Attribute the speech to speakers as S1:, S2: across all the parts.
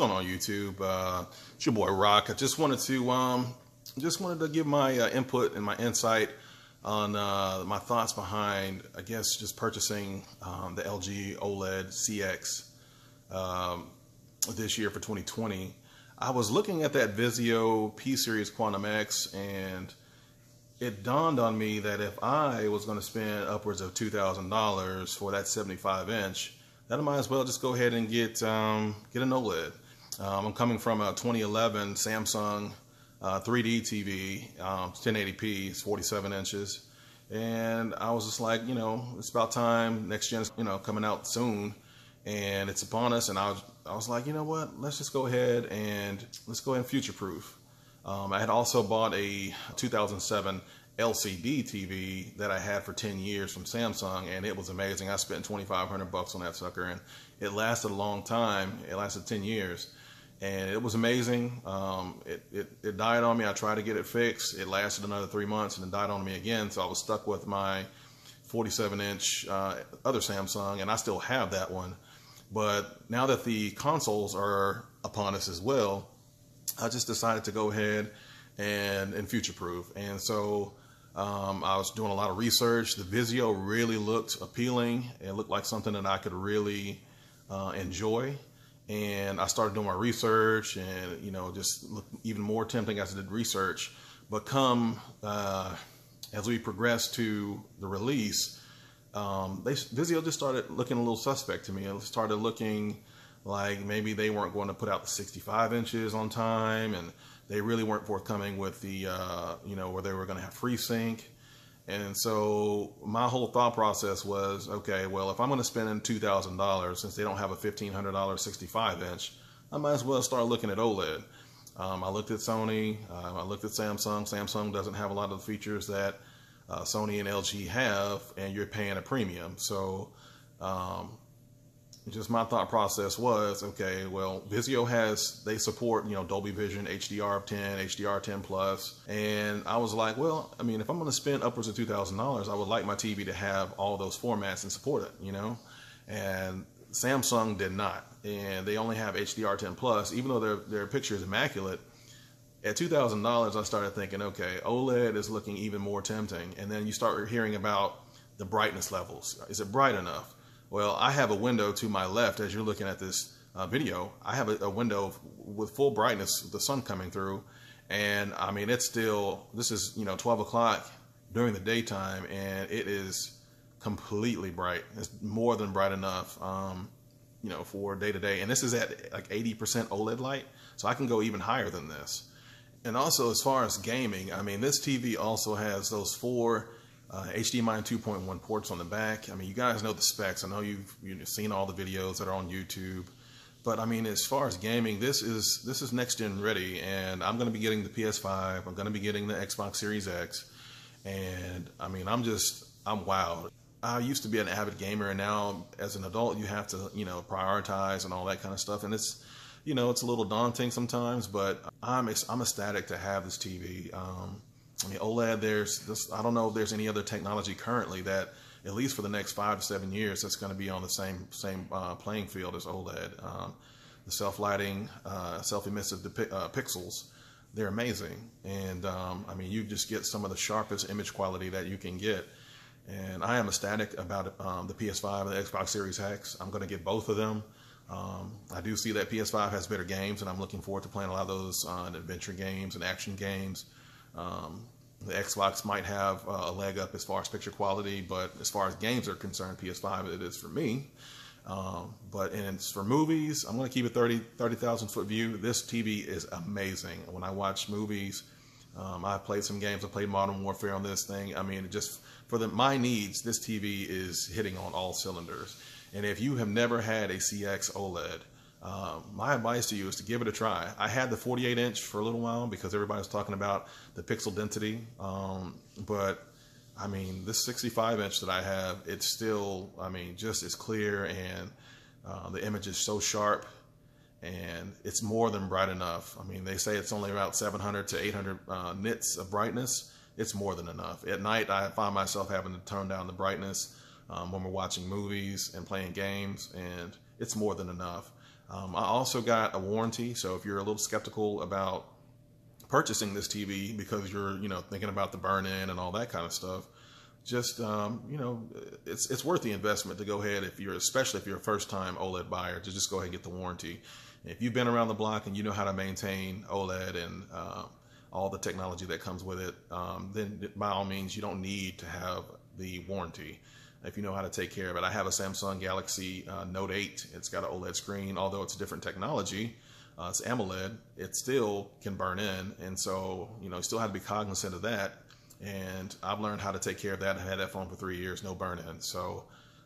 S1: going on YouTube? Uh, it's your boy Rock. I just wanted to um, just wanted to give my uh, input and my insight on uh, my thoughts behind, I guess, just purchasing um, the LG OLED CX um, this year for 2020. I was looking at that Vizio P Series Quantum X and it dawned on me that if I was going to spend upwards of $2,000 for that 75 inch, that I might as well just go ahead and get um, get an OLED. Um, I'm coming from a 2011 Samsung uh, 3D TV, um, 1080p, it's 47 inches, and I was just like, you know, it's about time. Next gen is you know coming out soon, and it's upon us. And I was I was like, you know what? Let's just go ahead and let's go ahead and future proof. Um, I had also bought a 2007 LCD TV that I had for 10 years from Samsung, and it was amazing. I spent 2,500 bucks on that sucker, and it lasted a long time. It lasted 10 years, and it was amazing. Um, it, it, it died on me. I tried to get it fixed. It lasted another three months, and it died on me again. So I was stuck with my 47 inch uh, other Samsung, and I still have that one. But now that the consoles are upon us as well, I just decided to go ahead and and future proof. And so um, I was doing a lot of research. The Vizio really looked appealing. It looked like something that I could really uh, enjoy. And I started doing my research, and you know, just even more tempting as I did research. But come uh, as we progressed to the release, um, they, Vizio just started looking a little suspect to me. It started looking like maybe they weren't going to put out the 65 inches on time, and they really weren't forthcoming with the, uh, you know, where they were going to have FreeSync. And so my whole thought process was, okay, well, if I'm going to spend in $2,000, since they don't have a $1,500 65 inch, I might as well start looking at OLED. Um, I looked at Sony, uh, I looked at Samsung. Samsung doesn't have a lot of the features that uh, Sony and LG have, and you're paying a premium. So um, just my thought process was, okay, well, Vizio has, they support, you know, Dolby Vision, HDR10, HDR10 Plus. And I was like, well, I mean, if I'm going to spend upwards of $2,000, I would like my TV to have all those formats and support it, you know? And Samsung did not. And they only have HDR10 Plus, even though their, their picture is immaculate. At $2,000, I started thinking, okay, OLED is looking even more tempting. And then you start hearing about the brightness levels. Is it bright enough? Well, I have a window to my left as you're looking at this uh, video. I have a, a, window with full brightness, the sun coming through, and I mean it's still. This is you know 12 o'clock during the daytime, and it is completely bright. It's more than bright enough, um, you know, for day to day. And this is at like 80% OLED light, so I can go even higher than this. And also, as far as gaming, I mean, this TV also has those four uh, HDMI 2.1 ports on the back. I mean, you guys know the specs. I know you've, you've seen all the videos that are on YouTube. But I mean, as far as gaming, this is this is next gen ready, and I'm going to be getting the PS5. I'm going to be getting the Xbox Series X, and I mean, I'm just I'm wowed. I used to be an avid gamer, and now as an adult, you have to you know prioritize and all that kind of stuff, and it's you know it's a little daunting sometimes. But I'm I'm ecstatic to have this TV. Um, I mean, OLED, there's this, I don't know if there's any other technology currently that, at least for the next five to seven years, that's going to be on the same same uh, playing field as OLED. Um, the self-lighting, uh, self-emissive uh, pixels, they're amazing. And um, I mean, you just get some of the sharpest image quality that you can get. And I am ecstatic about um, the PS5 and the Xbox Series X. I'm going to get both of them. Um, I do see that PS5 has better games, and I'm looking forward to playing a lot of those uh, adventure games and action games. Um, the Xbox might have uh, a leg up as far as picture quality, but as far as games are concerned, PS5 it is for me. Um, but and for movies, I'm going to keep it 30 30,000 foot view. This TV is amazing. When I watch movies, um, I've played some games. I played Modern Warfare on this thing. I mean, just for the my needs, this TV is hitting on all cylinders. And if you have never had a CX OLED, um, my advice to you is to give it a try. I had the 48 inch for a little while because everybody was talking about the pixel density. Um, but I mean, this 65 inch that I have, it's still, I mean, just as clear and uh, the image is so sharp and it's more than bright enough. I mean, they say it's only about 700 to 800 uh, nits of brightness. It's more than enough. At night, I find myself having to turn down the brightness um, when we're watching movies and playing games, and it's more than enough. Um, I also got a warranty, so if you're a little skeptical about purchasing this TV because you're, you know, thinking about the burn-in and all that kind of stuff, just um, you know, it's it's worth the investment to go ahead if you're, especially if you're a first-time OLED buyer, to just go ahead and get the warranty. If you've been around the block and you know how to maintain OLED and uh, all the technology that comes with it, um, then by all means, you don't need to have the warranty if you know how to take care of it. I have a Samsung Galaxy uh, Note 8. It's got an OLED screen, although it's a different technology. Uh, it's AMOLED. It still can burn in, and so you know, you still have to be cognizant of that. And I've learned how to take care of that. I've had that phone for three years, no burn in. So,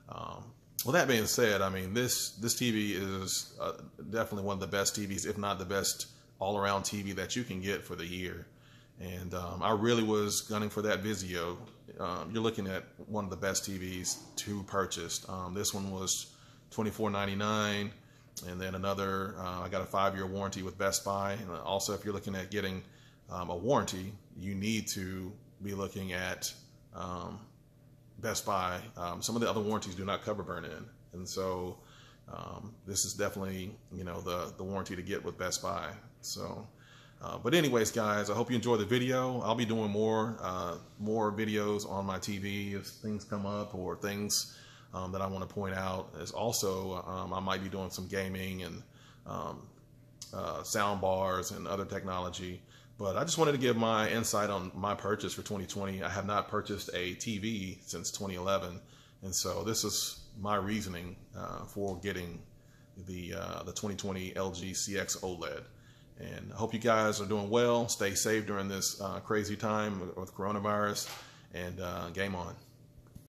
S1: um, well, that being said, I mean this this TV is uh, definitely one of the best TVs, if not the best all around TV that you can get for the year. And um, I really was gunning for that Vizio. Um, you're looking at one of the best TVs to purchase. Um, this one was $24.99, and then another. Uh, I got a five-year warranty with Best Buy. And also, if you're looking at getting um, a warranty, you need to be looking at um, Best Buy. Um, some of the other warranties do not cover burn-in, and so this is definitely you know the the warranty to get with Best Buy. So. Uh, but anyways, guys, I hope you enjoy the video. I'll be doing more uh, more videos on my TV if things come up or things um, that I want to point out. As also, um, I might be doing some gaming and um, uh, sound bars and other technology. But I just wanted to give my insight on my purchase for 2020. I have not purchased a TV since 2011, and so this is my reasoning uh, for getting the uh, the 2020 LG CX OLED. And I hope you guys are doing well. Stay safe during this uh, crazy time with coronavirus. And uh, game on.